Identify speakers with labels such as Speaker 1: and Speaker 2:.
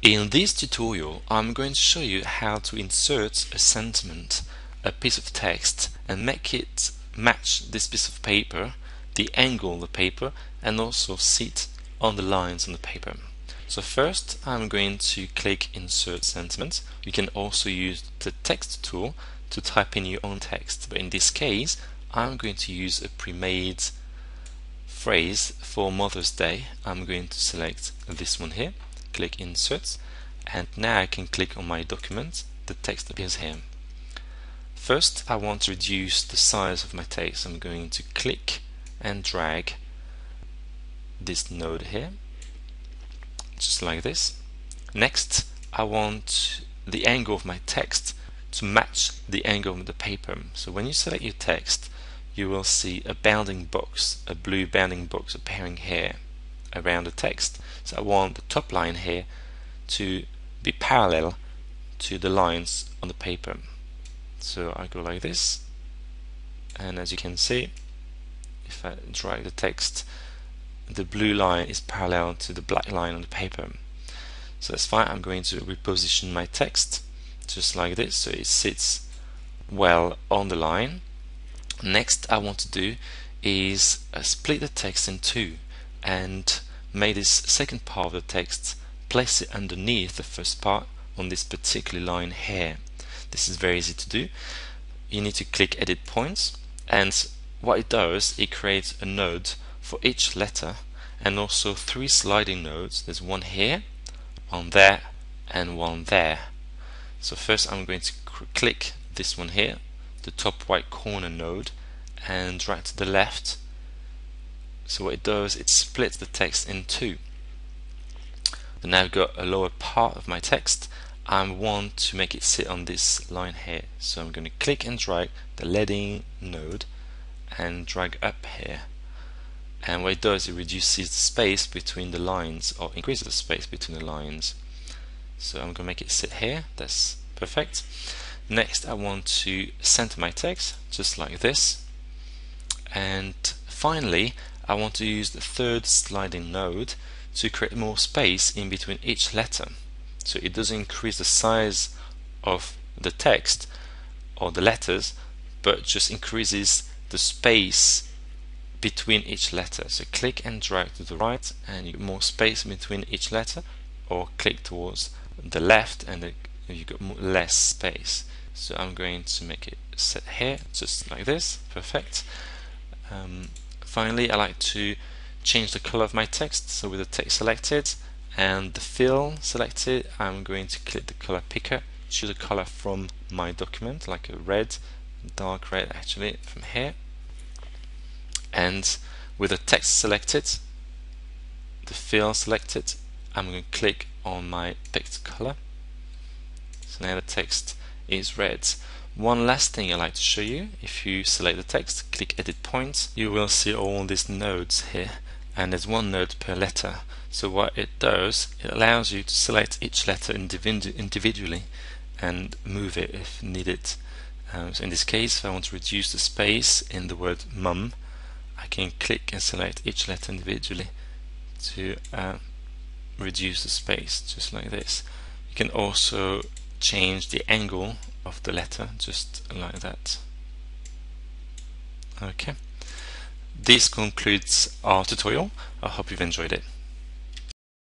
Speaker 1: In this tutorial, I'm going to show you how to insert a sentiment, a piece of text, and make it match this piece of paper, the angle of the paper, and also sit on the lines on the paper. So first, I'm going to click Insert Sentiment. You can also use the text tool to type in your own text, but in this case, I'm going to use a pre-made phrase for Mother's Day. I'm going to select this one here click insert and now I can click on my document the text appears here. First I want to reduce the size of my text. I'm going to click and drag this node here just like this. Next I want the angle of my text to match the angle of the paper. So when you select your text you will see a bounding box a blue bounding box appearing here around the text. So I want the top line here to be parallel to the lines on the paper. So I go like this and as you can see if I drag the text the blue line is parallel to the black line on the paper. So that's fine. I'm going to reposition my text just like this so it sits well on the line. Next I want to do is uh, split the text in two and make this second part of the text place it underneath the first part on this particular line here. This is very easy to do. You need to click edit points and what it does it creates a node for each letter and also three sliding nodes. There's one here one there and one there. So first I'm going to click this one here the top right corner node and drag to the left so what it does, it splits the text in two. And now I've got a lower part of my text. I want to make it sit on this line here. So I'm going to click and drag the leading node and drag up here. And what it does, it reduces the space between the lines or increases the space between the lines. So I'm going to make it sit here. That's perfect. Next, I want to center my text just like this. And finally, I want to use the third sliding node to create more space in between each letter. So it doesn't increase the size of the text or the letters, but just increases the space between each letter. So click and drag to the right and you get more space between each letter or click towards the left and you get less space. So I'm going to make it set here just like this, perfect. Um, Finally, I like to change the color of my text. So with the text selected and the fill selected, I'm going to click the color picker, choose a color from my document, like a red, dark red actually, from here. And with the text selected, the fill selected, I'm going to click on my text color. So now the text is red. One last thing I'd like to show you, if you select the text, click edit points, you will see all these nodes here and there's one node per letter. So what it does, it allows you to select each letter individually and move it if needed. Um, so in this case, if I want to reduce the space in the word mum, I can click and select each letter individually to uh, reduce the space, just like this. You can also change the angle of the letter just like that. Okay. This concludes our tutorial. I hope you've enjoyed it